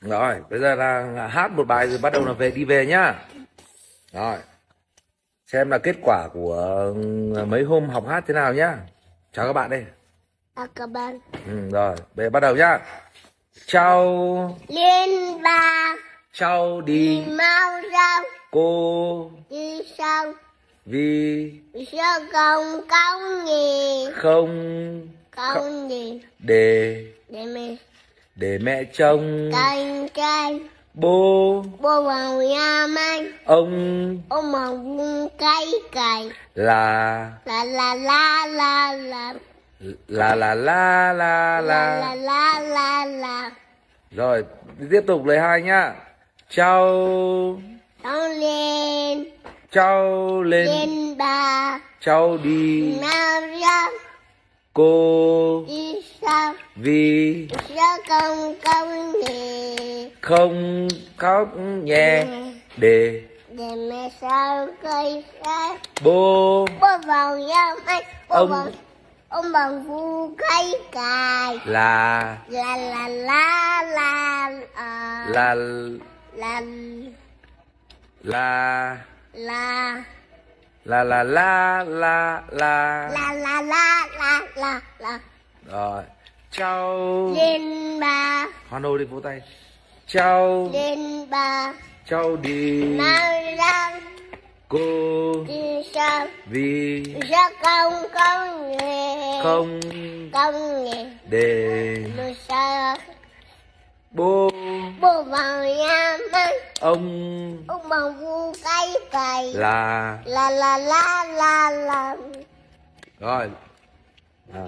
rồi bây giờ là hát một bài rồi bắt đầu là về đi về nhá. Rồi xem là kết quả của mấy hôm học hát thế nào nhá. Chào các bạn đây. À, các bạn. Ừ, rồi bây giờ bắt đầu nhá. Chào. Liên ba chào đi. Mau ra cô. Đi sau vì Sơ công công gì không. Công gì để. Để mẹ để mẹ chồng canh canh. bố. Bố vào nhà mang ông Ông mà vung cây cày. là La la la la la. là là la la La. La la la. Rồi tiếp tục lời hai nhá. Chào Con lên. Chào lên. Lên ba chào đi. Mau ra cô. Đi sau vì Sơ công công gì không khóc nhẹ để Để mẹ sao cây sai bố Bố vào nhà mang Bố Ông- vào Ông bằng vu cây cài. là La la la la à, là la là la là là la la la. La la la la la la rồi. Chào. Lên ba. Hoan hô đi vỗ tay. Chào. Lên ba. Chào đi. Mau cô. Đi sau vì ra công công nghề không. Công nghề để sau bố. Bố vào nhà mang ông. Ông bằng vu cây cày là. La la la la la rồi. À.